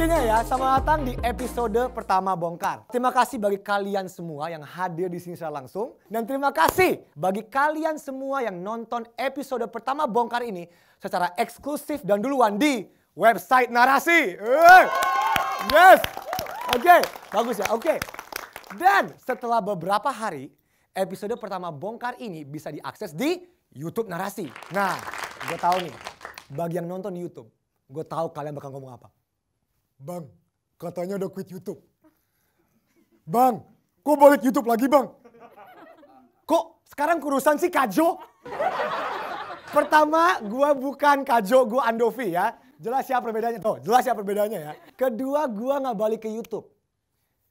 rezekinya ya. Selamat datang di episode pertama Bongkar. Terima kasih bagi kalian semua yang hadir di sini secara langsung. Dan terima kasih bagi kalian semua yang nonton episode pertama Bongkar ini secara eksklusif dan duluan di website Narasi. Eh, Yes. Oke, bagus ya. Oke. Dan setelah beberapa hari, episode pertama Bongkar ini bisa diakses di YouTube Narasi. Nah, gue tahu nih, bagi yang nonton YouTube, gue tahu kalian bakal ngomong apa. Bang, katanya udah quit YouTube. Bang, kok balik YouTube lagi bang? Kok sekarang kurusan sih Kajo? Pertama, gua bukan Kajo, gua Andovi ya. Jelas ya perbedaannya. Tuh, jelas ya perbedaannya ya. Kedua, gua nggak balik ke YouTube.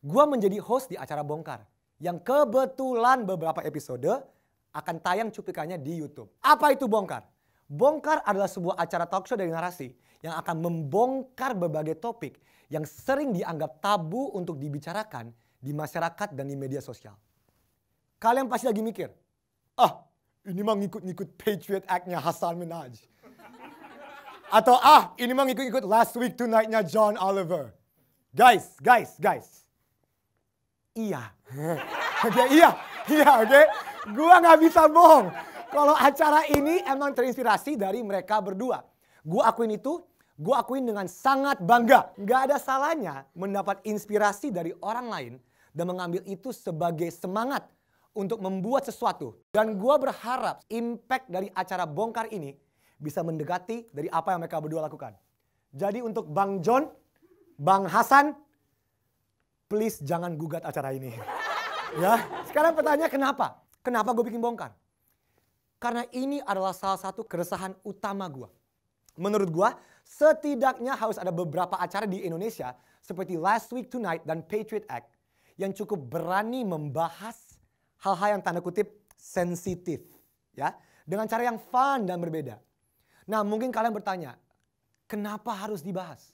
Gua menjadi host di acara Bongkar. Yang kebetulan beberapa episode akan tayang cuplikannya di YouTube. Apa itu Bongkar? Bongkar adalah sebuah acara talk show dari narasi yang akan membongkar berbagai topik yang sering dianggap tabu untuk dibicarakan di masyarakat dan di media sosial. Kalian pasti lagi mikir, ah ini mah ngikut-ngikut Patriot Act-nya Hasan Minaj. Atau ah ini mah ngikut-ngikut Last Week Tonight-nya John Oliver. Guys, guys, guys. Iya. Oke, iya. Iya, oke. Gua nggak bisa bohong. Kalau acara ini emang terinspirasi dari mereka berdua. Gua akuin itu, gua akuin dengan sangat bangga. Nggak ada salahnya mendapat inspirasi dari orang lain dan mengambil itu sebagai semangat untuk membuat sesuatu. Dan gua berharap impact dari acara bongkar ini bisa mendekati dari apa yang mereka berdua lakukan. Jadi untuk Bang John, Bang Hasan, please jangan gugat acara ini. Ya, sekarang pertanyaannya kenapa? Kenapa gue bikin bongkar? Karena ini adalah salah satu keresahan utama gue. Menurut gue, setidaknya harus ada beberapa acara di Indonesia seperti Last Week Tonight dan Patriot Act yang cukup berani membahas hal-hal yang tanda kutip sensitif, ya, dengan cara yang fun dan berbeda. Nah, mungkin kalian bertanya, kenapa harus dibahas?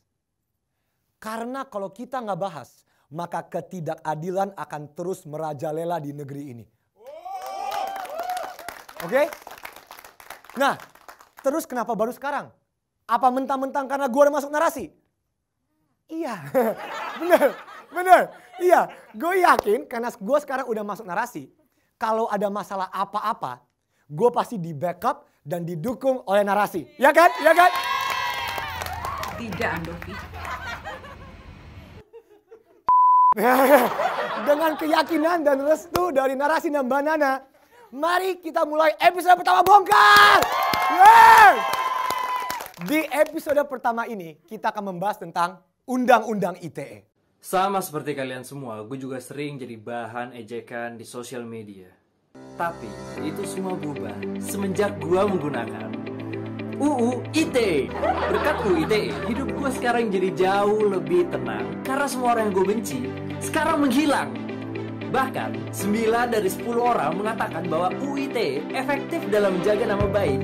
Karena kalau kita nggak bahas, maka ketidakadilan akan terus merajalela di negeri ini. Oke? Nah, terus kenapa baru sekarang? Apa mentang-mentang karena gue udah masuk narasi? Iya, bener, bener. Iya, gue yakin karena gue sekarang udah masuk narasi. Kalau ada masalah apa-apa, gue pasti di backup dan didukung oleh narasi. Ya kan? Ya kan? Tidak, Andovi. Dengan keyakinan dan restu dari narasi dan banana, mari kita mulai episode pertama bongkar. Yeay! Di episode pertama ini kita akan membahas tentang Undang-Undang ITE. Sama seperti kalian semua, gue juga sering jadi bahan ejekan di sosial media. Tapi itu semua berubah semenjak gue menggunakan UU ITE. Berkat UU ITE, hidup gue sekarang jadi jauh lebih tenang karena semua orang yang gue benci sekarang menghilang. Bahkan 9 dari 10 orang mengatakan bahwa UU ITE efektif dalam menjaga nama baik.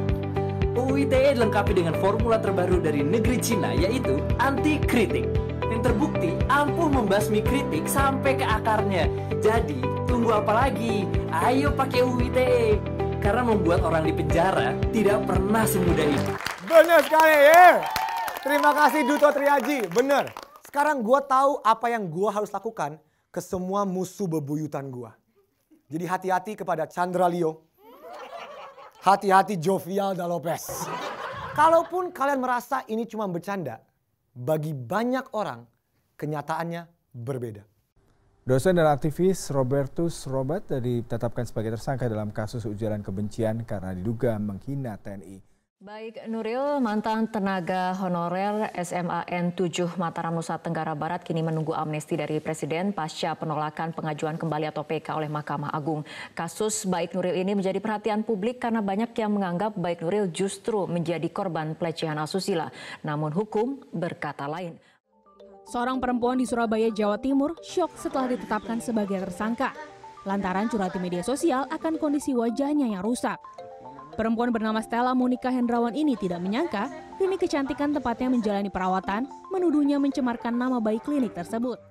UU ITE dilengkapi dengan formula terbaru dari negeri Cina yaitu anti kritik yang terbukti ampuh membasmi kritik sampai ke akarnya. Jadi, tunggu apa lagi? Ayo pakai UU ITE. Karena membuat orang di penjara tidak pernah semudah itu. Bener sekali ya. Terima kasih Duto Triaji. Bener. Sekarang gue tahu apa yang gue harus lakukan ke semua musuh bebuyutan gue. Jadi hati-hati kepada Chandra Leo. Hati-hati Jovial da Lopez. Kalaupun kalian merasa ini cuma bercanda, bagi banyak orang kenyataannya berbeda. Dosen dan aktivis Robertus Robert ditetapkan sebagai tersangka dalam kasus ujaran kebencian karena diduga menghina TNI. Baik Nuril, mantan tenaga honorer SMAN 7 Mataram Nusa Tenggara Barat kini menunggu amnesti dari Presiden pasca penolakan pengajuan kembali atau PK oleh Mahkamah Agung. Kasus Baik Nuril ini menjadi perhatian publik karena banyak yang menganggap Baik Nuril justru menjadi korban pelecehan asusila. Namun hukum berkata lain. Seorang perempuan di Surabaya, Jawa Timur, syok setelah ditetapkan sebagai tersangka. Lantaran curhat di media sosial akan kondisi wajahnya yang rusak. Perempuan bernama Stella Monica Hendrawan ini tidak menyangka klinik kecantikan tempatnya menjalani perawatan menuduhnya mencemarkan nama baik klinik tersebut.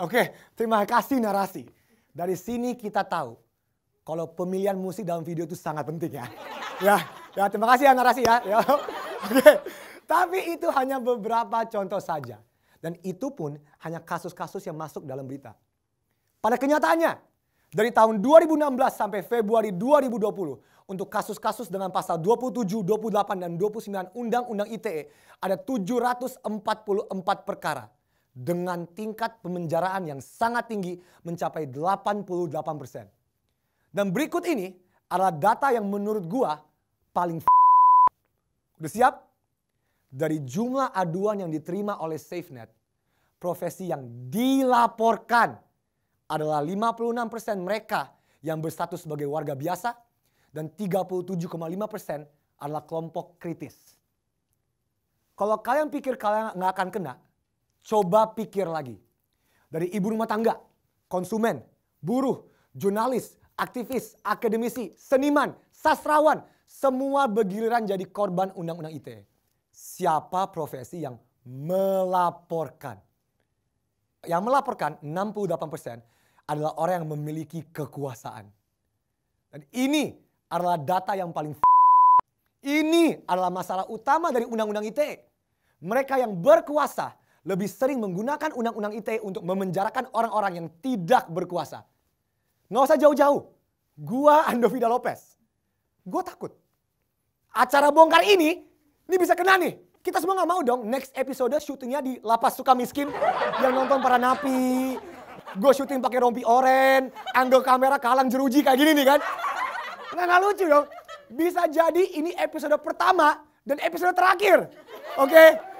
Oke, terima kasih narasi. Dari sini kita tahu kalau pemilihan musik dalam video itu sangat penting ya. Ya, ya terima kasih ya narasi ya. ya. Oke, tapi itu hanya beberapa contoh saja. Dan itu pun hanya kasus-kasus yang masuk dalam berita. Pada kenyataannya, dari tahun 2016 sampai Februari 2020, untuk kasus-kasus dengan pasal 27, 28, dan 29 Undang-Undang ITE, ada 744 perkara dengan tingkat pemenjaraan yang sangat tinggi mencapai 88 persen. Dan berikut ini adalah data yang menurut gua paling Udah siap? Dari jumlah aduan yang diterima oleh SafeNet, profesi yang dilaporkan adalah 56% persen mereka yang berstatus sebagai warga biasa dan 37,5% persen adalah kelompok kritis. Kalau kalian pikir kalian nggak akan kena, Coba pikir lagi. Dari ibu rumah tangga, konsumen, buruh, jurnalis, aktivis, akademisi, seniman, sastrawan, semua bergiliran jadi korban undang-undang ITE. Siapa profesi yang melaporkan? Yang melaporkan 68% adalah orang yang memiliki kekuasaan. Dan ini adalah data yang paling Ini adalah masalah utama dari undang-undang ITE. Mereka yang berkuasa lebih sering menggunakan undang-undang ITE untuk memenjarakan orang-orang yang tidak berkuasa. Nggak usah jauh-jauh. Gua Andovida Lopez. Gue takut. Acara bongkar ini, ini bisa kena nih. Kita semua nggak mau dong next episode syutingnya di Lapas Suka Miskin. Yang nonton para napi. Gue syuting pakai rompi oren. Angle kamera kalang jeruji kayak gini nih kan. Nggak, nggak lucu dong. Bisa jadi ini episode pertama dan episode terakhir. Oke. Okay?